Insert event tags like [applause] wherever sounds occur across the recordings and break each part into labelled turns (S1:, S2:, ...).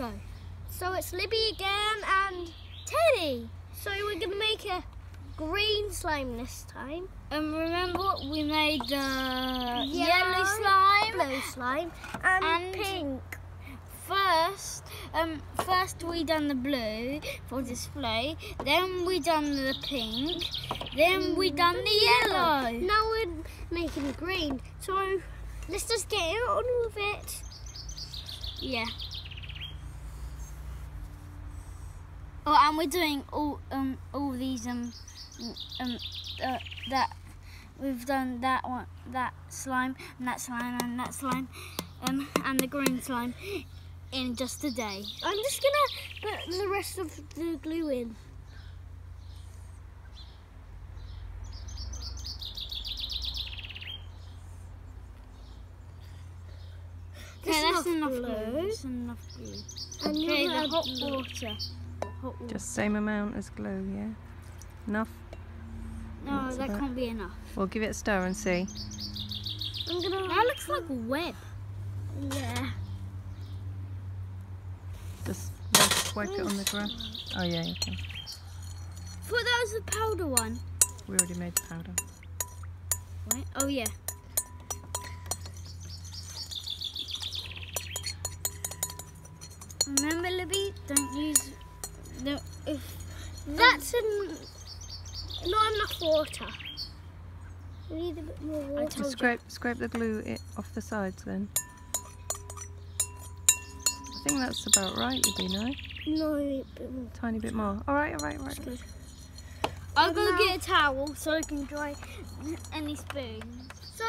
S1: go.
S2: So it's Libby again and Teddy. So we're gonna make a green slime this time.
S1: And remember we made the
S2: Yellow,
S1: yellow slime
S2: Blue slime and,
S1: And-
S2: pink.
S1: first. Um, first we done the blue for display. Then we done the pink. Then we done the yellow.
S2: Now we're making green. So let's just get on with it.
S1: Yeah. Oh, and we're doing all um all these um um uh, that we've done that one that slime and that slime and that slime um and the green slime in just a day.
S2: I'm just gonna put the rest of the glue in.
S1: Okay, that's enough
S2: glue.
S1: That's enough glue. Okay, the hot water. Hot water.
S3: Just oh. same amount as glue, yeah? Enough?
S1: No,
S3: That's
S1: that
S3: about-
S1: can't be enough.
S3: We'll give it a stir and see.
S2: I'm gonna.
S1: That looks like a web.
S2: Yeah.
S3: Just wipe, wipe it on the grass. Oh yeah, you can.
S1: thought that was the powder one.
S3: We already made the powder.
S1: Wait. Oh yeah. Remember, Libby, don't use the if mm.
S2: That's an, not enough water. We need a bit more water.
S3: Just scrape, scrape the glue i off the sides then. I think that's about right, you'd be no?
S2: No, a bit more.
S3: Tiny bit more. Alright, alright, alright.
S2: Good.
S1: I'll go get a towel so I can dry any spoons.
S2: So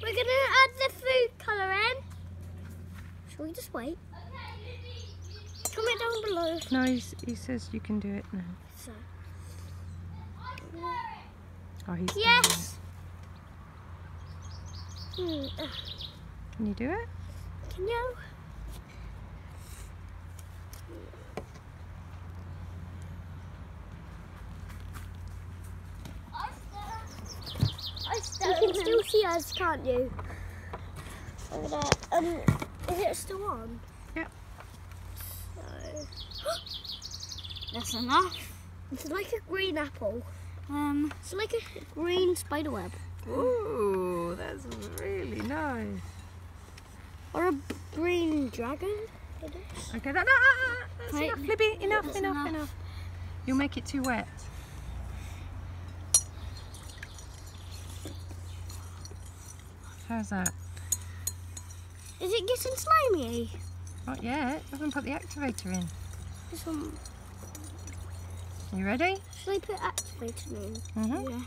S2: we're gonna add the food colour in. Shall we just wait? Comment down below.
S3: No, he's, he says you can do it now.
S2: So
S3: Oh, he's
S2: yes. Hmm, uh.
S3: Can you do it?
S2: can you? You can still see us, can't you? Look at that. Um, is it still on?
S3: Yep.
S2: So,
S1: That's enough.
S2: it's like a green apple.
S1: Um,
S2: It's like a green spider web.
S3: Ooh, that's really nice.
S2: Or a green dragon. It is.
S3: Okay, that, no, no, no, that's
S1: Wait.
S3: enough, Libby. Enough,
S1: That's
S3: enough,
S1: enough.
S3: enough. You'll make it too wet. How's that?
S2: Is it getting slimy?
S3: Not yet. I haven't put the activator in.
S2: This one.
S3: You ready?
S2: Should I put activator in?
S3: Mm-hmm.
S1: yeah.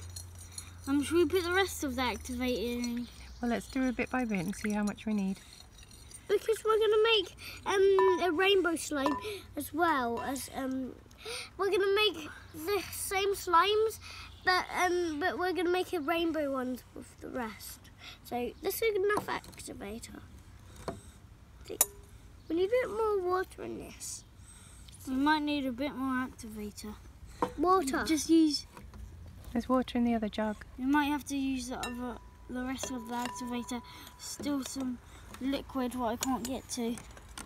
S1: Um, should we put the rest of the activator in?
S3: Well, let's do a bit by bit and see how much we need.
S2: Because we're gonna make um, a rainbow slime as well as um, we're gonna make the same slimes, but um, but we're gonna make a rainbow ones with the rest. So this is enough activator. We need a bit more water in this.
S1: We might need a bit more activator.
S2: Water.
S1: Just use.
S3: There's water in the other jug.
S1: You might have to use the other, the rest of the activator. Still some liquid what I can't get to.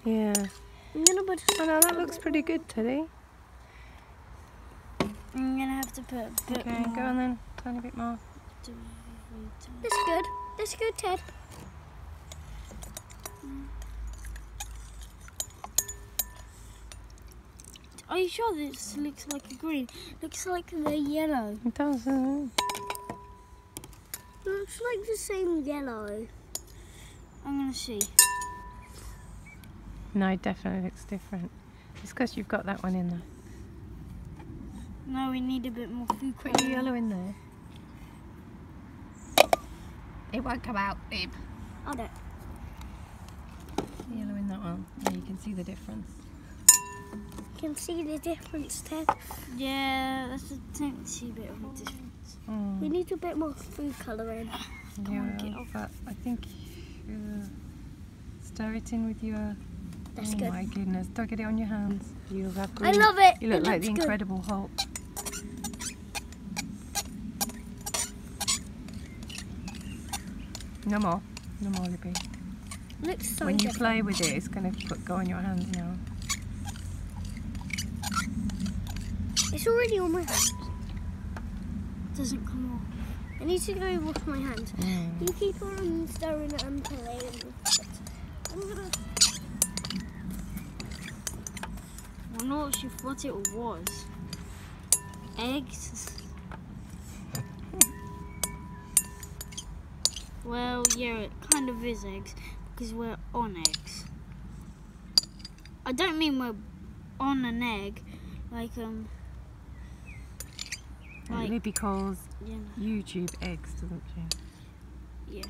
S3: Yeah.
S2: I'm gonna put.
S3: Oh no, that looks pretty good, Teddy.
S1: I'm gonna have to put a bit
S3: Okay,
S1: more.
S3: go on then. Tiny bit more.
S1: activator.
S2: That's good. That's good, Ted. Mm.
S1: Are you sure this looks like a green? Looks like the yellow.
S3: It does. Uh,
S2: Looks like the same yellow.
S1: I'm gonna see.
S3: no, it definitely looks different. It's because you've got that one in there.
S1: No, we need a bit more food
S3: Put
S1: colour.
S3: yellow in there. It won't come out, babe.
S2: I don't.
S3: Yellow in that one. Yeah, you can see the difference.
S2: You can see the difference, Ted.
S1: Yeah, that's a teensy bit of a difference.
S3: Mm.
S2: We need a bit more food colouring.
S3: Yeah,
S1: get off.
S3: but I think uh, stir it in with your.
S2: That's
S3: oh
S2: good.
S3: my goodness! Don't get it on your hands. You have
S2: I love it.
S3: You look
S2: it
S3: like
S2: looks
S3: the
S2: good.
S3: Incredible Hulk. No more. No more, Libby.
S2: Looks so
S3: When you
S2: different.
S3: play with it, it's going to go on your hands now.
S2: It's already on my hands.
S1: Doesn't come off.
S2: I need to go wash my hands.
S3: Mm.
S2: You keep on stirring it and playing with it. I'm gonna.
S1: I know what she thought it was. Eggs. [laughs] Well, yeah, it kind of is eggs because we're on eggs. I don't mean we're on an egg, like um, Like-
S3: Libby calls
S1: you know,
S3: YouTube eggs, doesn't she?
S1: yeah.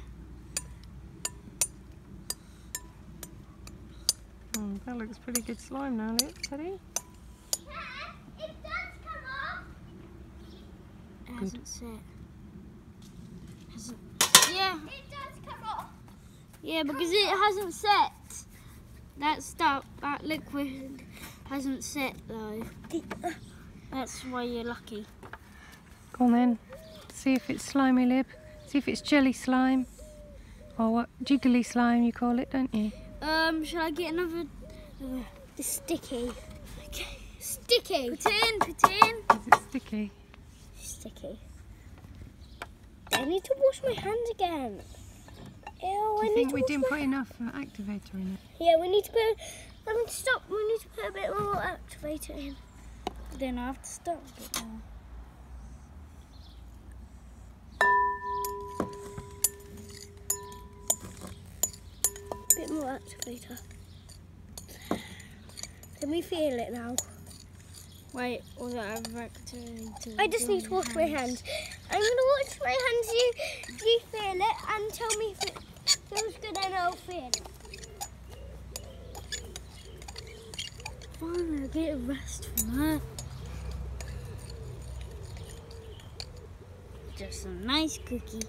S3: Mm, that looks pretty good slime now, look, Teddy.
S2: It does come off.
S1: It
S3: Good.
S1: hasn't set. Hasn't. Yeah,
S2: It does come off.
S1: yeah, because it hasn't set. That stuff, that liquid, hasn't set though. [laughs] That's why you're lucky.
S3: Go on then. See if it's slimy lib. See if it's jelly slime. Or what? Jiggly slime you call it, don't you?
S1: Um, shall I get another? Uh,
S2: The sticky.
S1: okay.
S2: Sticky.
S1: Put it in, put it in.
S3: Is it sticky?
S2: Sticky. I need to wash my hands again. Ew, I
S3: think we didn't put enough activator in it?
S2: Yeah, we need to put. I mean, stop. We need to put a bit more activator in.
S1: Then I have to stop now.
S2: bit more activator. Can we feel it now?
S1: Wait, all that activated.
S2: I just need to wash my hands. I'm gonna wash my hands. You, you feel it and tell me if it feels good, and I'll feel it.
S1: Fine, I'll get a rest from that. Just some nice cookie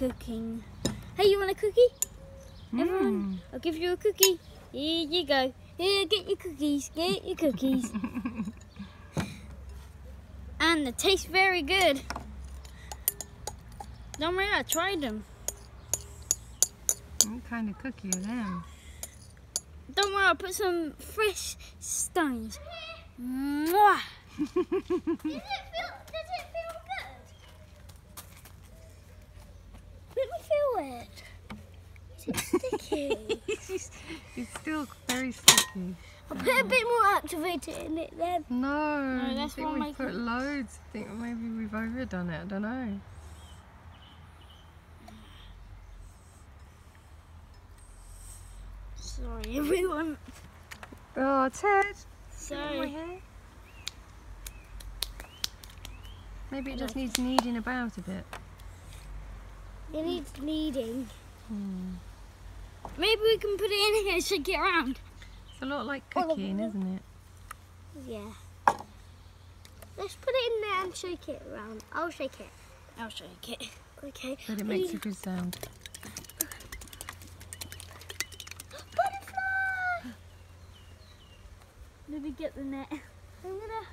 S1: cooking. Hey, you want a cookie? Everyone,
S3: Mm.
S1: I'll give you a cookie. Here you go. Here, get your cookies. Get your cookies. [laughs] and they taste very good. Don't worry, I tried them.
S3: What kind of cookie are them?
S1: Don't worry, I'll put some fresh stones. Mwah! [laughs]
S2: Does it feel? Does it feel good? Let me feel it. Is it sticky?
S3: it's, it's still very sticky.
S2: I'll put a bit more activator in it then.
S3: No,
S1: No,
S3: I
S1: that's
S3: think
S1: what
S3: we
S1: my
S3: put
S1: cookies-
S3: loads. I think maybe we've overdone it. I don't know.
S1: Sorry, everyone.
S3: Oh, Ted.
S1: Sorry.
S3: Maybe it just needs kneading about a bit.
S2: It needs kneading.
S3: Hmm.
S1: Maybe we can put it in here and shake it around.
S3: It's a lot like cooking, isn't it?
S2: Yeah. Let's put it in there and shake it around. I'll shake it.
S1: I'll shake it.
S2: Okay.
S3: But it makes a good sound.
S2: Butterfly!
S1: Let me get the net.
S2: I'm gonna.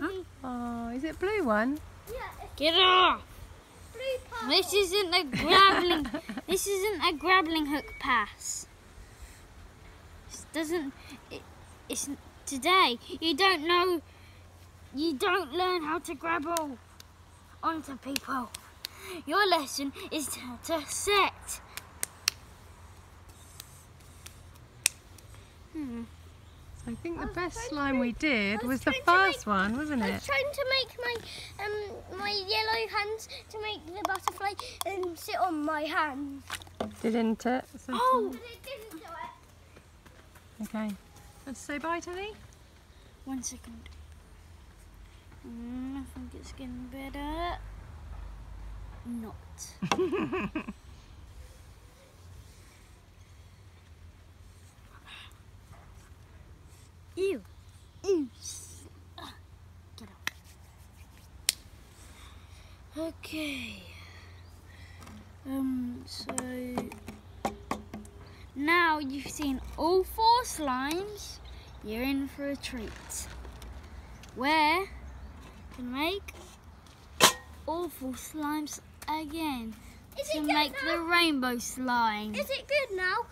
S1: Huh?
S3: Oh, is it blue one?
S2: yeah,
S1: Get it off! This isn't a grappling. [laughs] this isn't a grappling hook pass. This doesn't. It, it's today. You don't know. You don't learn how to grapple onto people. Your lesson is to, to set. Hmm.
S3: I think the best
S2: to
S3: slime we did
S2: was
S3: was the
S2: to
S3: first one, wasn't it?
S2: I was trying to make my um my yellow hands to make the butterfly and sit on my hand.
S3: Didn't it?
S1: Oh.
S2: But it didn't do it.
S3: Okay. Let's say bye, Teddy.
S1: One second. Mm, I think it's getting better. Not. [laughs] Ew. Ew. Ah, Get out. Okay. Um, so now you've seen all four slimes, you're in for a treat. Where you can make all four slimes again.
S2: Is
S1: to make
S2: now?
S1: the rainbow slime.
S2: Is it good now?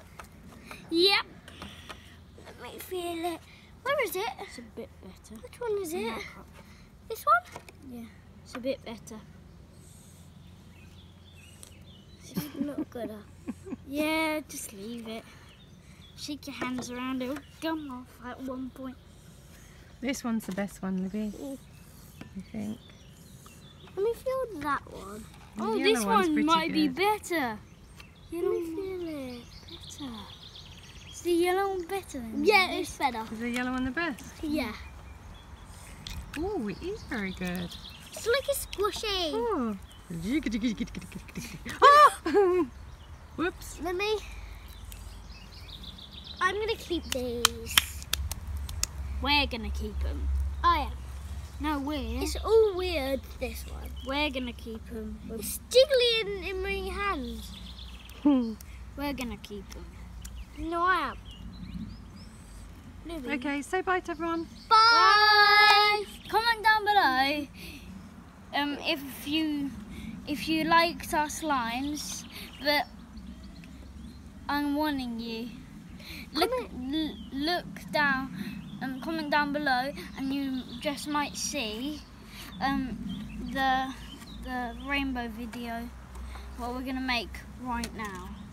S1: Yep.
S2: Let me feel it. Where is it?
S1: It's a bit better.
S2: Which one is it? This one?
S1: Yeah, it's a bit better.
S2: It's not good.
S1: Yeah, just leave it. Shake your hands around, it'll come off at one point.
S3: This one's the best one, Libby.
S2: Mm.
S3: I think.
S2: Let me feel that one.
S3: The
S1: Oh, this one might be
S3: good.
S1: better.
S2: Let me feel it.
S1: better. Is the yellow one better than
S2: Yeah,
S1: this?
S2: it's better.
S3: Is the yellow one the best?
S2: Yeah.
S3: Oh, it is very good.
S2: It's like a squishy.
S3: Oh. [laughs] [laughs] Whoops.
S2: Let me. I'm gonna keep these.
S1: We're gonna keep them.
S2: Oh yeah.
S1: No, we're.
S2: It's all weird. This one.
S1: We're gonna keep them.
S2: It's jiggly in, in my hands. [laughs]
S1: We're gonna keep them.
S2: No, I am. Louis.
S3: okay, say bye to everyone.
S2: Bye.
S1: Comment down below um, if you if you liked our slimes, but I'm warning you. Look, look down, um, comment down below, and you just might see um, the the rainbow video. What we're gonna make right now.